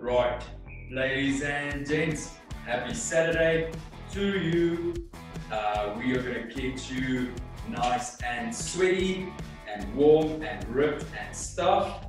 Right, ladies and gents, happy Saturday to you. Uh, we are going to get you nice and sweaty and warm and ripped and stuff,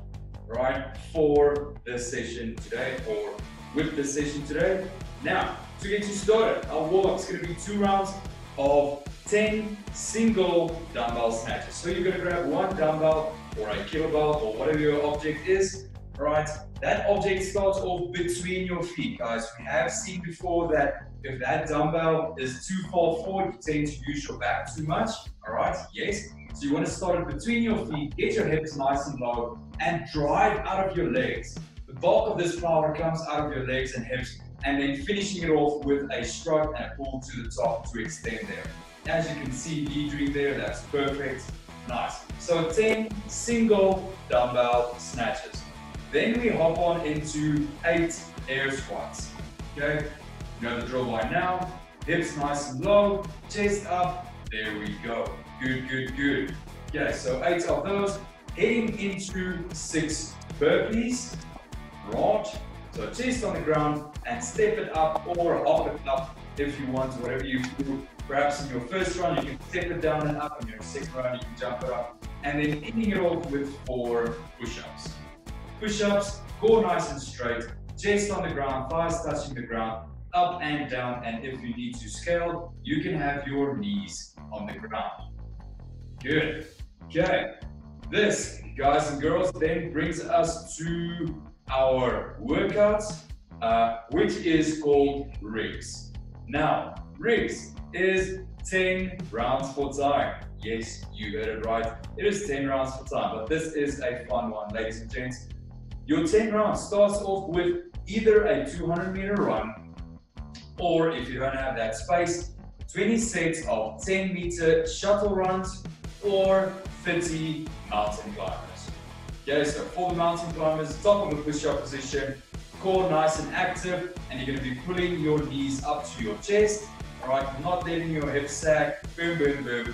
right, for the session today or with the session today. Now, to get you started, our warm-up is going to be two rounds of 10 single dumbbell snatches. So you're going to grab one dumbbell or a kettlebell or whatever your object is, right? That object starts off between your feet, guys. We have seen before that if that dumbbell is too far forward, you tend to use your back too much, all right? Yes. So you want to start it between your feet, get your hips nice and low, and drive out of your legs. The bulk of this power comes out of your legs and hips, and then finishing it off with a stroke and a pull to the top to extend there. As you can see me doing there, that's perfect. Nice. So 10 single dumbbell snatches. Then we hop on into eight air squats. Okay, you know the drill by now. Hips nice and low, chest up. There we go. Good, good, good. Okay, so eight of those. Heading into six burpees. Right. So chest on the ground and step it up or hop it up if you want, whatever you do. Perhaps in your first run, you can step it down and up. In your second run, you can jump it up. And then ending it off with four push-ups. Push-ups, core nice and straight, chest on the ground, thighs touching the ground, up and down. And if you need to scale, you can have your knees on the ground. Good. Okay. This, guys and girls, then brings us to our workouts, uh, which is called rigs. Now, rigs is 10 rounds for time. Yes, you heard it right. It is 10 rounds for time, but this is a fun one, ladies and gents. Your 10 rounds starts off with either a 200 meter run, or if you don't have that space, 20 sets of 10 meter shuttle runs or 30 mountain climbers. Okay, so for the mountain climbers, top of the push-up position, core nice and active, and you're gonna be pulling your knees up to your chest, all right, not letting your hips sag, boom, boom, boom,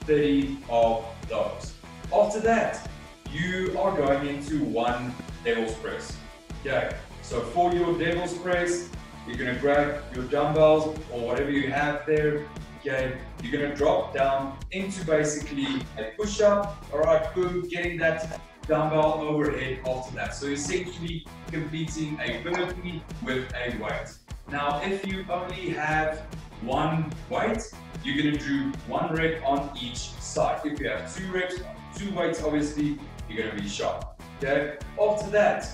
30 of those. After that, you are going into one devil's press. Okay, so for your devil's press, you're gonna grab your dumbbells or whatever you have there, okay? You're gonna drop down into basically a push-up, all right, boom, getting that dumbbell overhead after that. So essentially completing a burpee with a weight. Now, if you only have one weight, you're gonna do one rep on each side. If you have two reps, two weights, obviously, you're gonna be sharp, okay? After that,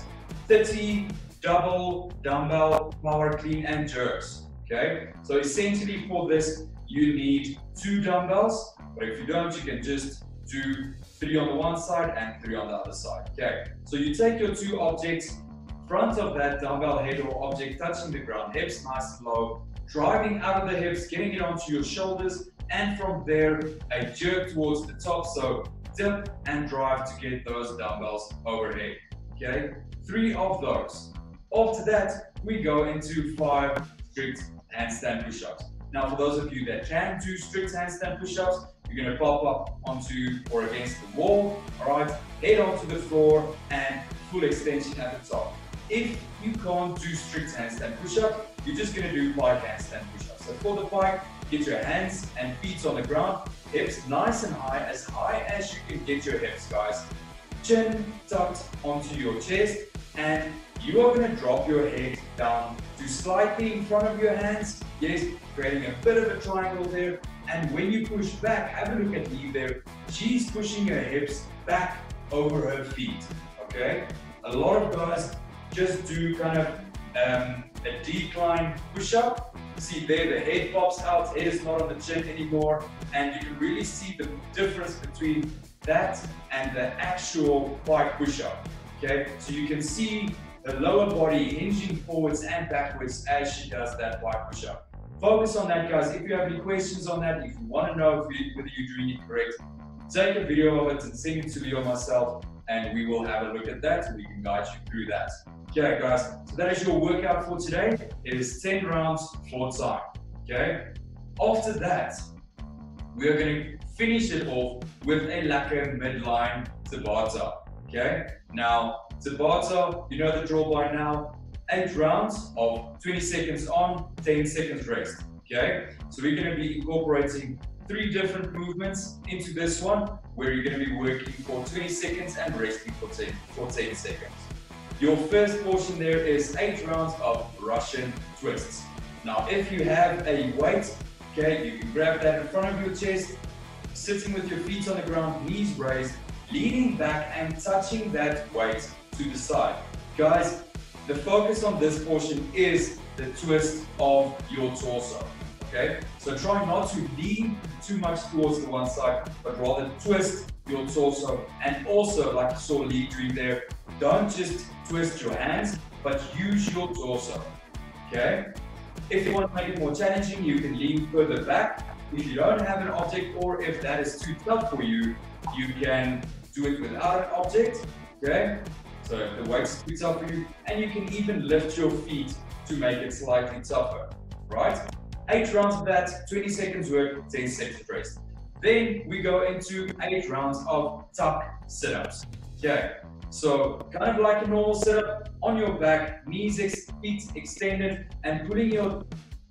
30 double dumbbell power clean and jerks, okay? So essentially for this, you need two dumbbells, but if you don't, you can just do three on the one side and three on the other side, okay? So you take your two objects, front of that dumbbell head or object touching the ground, hips nice and low, driving out of the hips, getting it onto your shoulders, and from there, a jerk towards the top. So dip and drive to get those dumbbells overhead. Okay, three of those. After that, we go into five strict handstand push-ups. Now, for those of you that can do strict handstand push-ups, you're gonna pop up onto or against the wall, all right? Head onto the floor and full extension at the top. If you can't do strict handstand push-up, you're just gonna do pike handstand push-ups. So for the pike, get your hands and feet on the ground, hips nice and high, as high as you can get your hips, guys. Chin tucked onto your chest, and you are gonna drop your head down to slightly in front of your hands. Yes, creating a bit of a triangle there. And when you push back, have a look at Eve there. She's pushing her hips back over her feet, okay? A lot of guys just do kind of um, a decline push-up. See there, the head pops out, head is not on the chin anymore, and you can really see the difference between that and the actual pike push-up. Okay, so you can see the lower body hinging forwards and backwards as she does that pike push-up. Focus on that, guys. If you have any questions on that, if you want to know if you, whether you're doing it correct, take a video of it and send it to Leo myself, and we will have a look at that and we can guide you through that. Okay, guys, so that is your workout for today. It is 10 rounds for time. Okay, after that, we are going to finish it off with a lekker midline Tabata. Okay, now Tabata, you know the drill by now. eight rounds of 20 seconds on, 10 seconds rest. Okay, so we're going to be incorporating three different movements into this one where you're going to be working for 20 seconds and resting for 10, for 10 seconds. Your first portion there is eight rounds of Russian twists. Now, if you have a weight, okay, you can grab that in front of your chest, sitting with your feet on the ground, knees raised, leaning back and touching that weight to the side. Guys, the focus on this portion is the twist of your torso. Okay, so try not to lean too much towards the one side, but rather twist your torso. And also, like you saw Lee doing there, don't just twist your hands, but use your torso. Okay? If you want to make it more challenging, you can lean further back. If you don't have an object or if that is too tough for you, you can do it without an object. Okay? So the weight's too tough for you, and you can even lift your feet to make it slightly tougher, right? Eight rounds of that, 20 seconds work, 10 seconds rest. Then we go into eight rounds of tuck sit-ups. Okay, so kind of like a normal sit-up, on your back, knees, ex feet extended, and putting your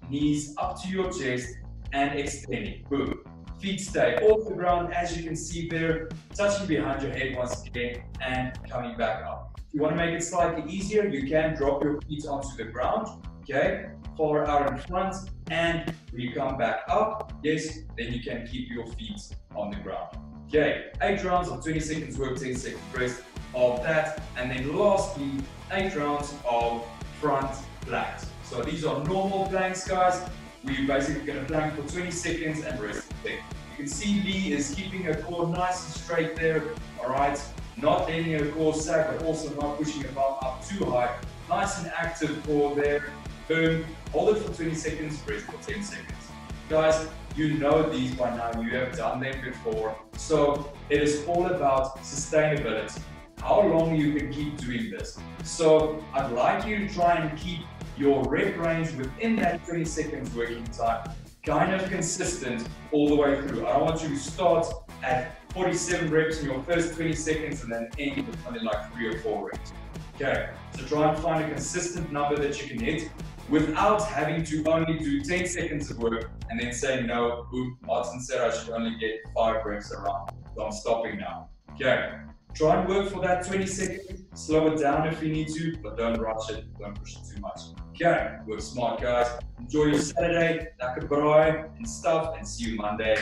knees up to your chest and extending. Boom. Feet stay off the ground, as you can see there, touching behind your head once again, and coming back up. If you want to make it slightly easier, you can drop your feet onto the ground, okay? Far out in front, and when you come back up, yes, then you can keep your feet on the ground. Okay, eight rounds of 20 seconds work, 10 seconds rest of that. And then lastly, eight rounds of front planks. So these are normal planks, guys. We're basically gonna plank for 20 seconds and rest. You can see Lee is keeping her core nice and straight there, all right? Not letting her core sag, but also not pushing her bum up too high. Nice and active core there. Boom. Hold it for 20 seconds, rest for 10 seconds. Guys, you know these by now, you have done them before. So it is all about sustainability. How long you can keep doing this. So I'd like you to try and keep your rep range within that 20 seconds working time, kind of consistent all the way through. I don't want you to start at 47 reps in your first 20 seconds and then end with something like three or four reps. Okay, so try and find a consistent number that you can hit without having to only do 10 seconds of work and then saying, no, oop, Martin said I should only get five reps around. So I'm stopping now. Okay. Try and work for that 20 seconds. Slow it down if you need to, but don't rush it. Don't push it too much. Okay. Work smart, guys. Enjoy your Saturday. Lekker braai and stuff, and see you Monday.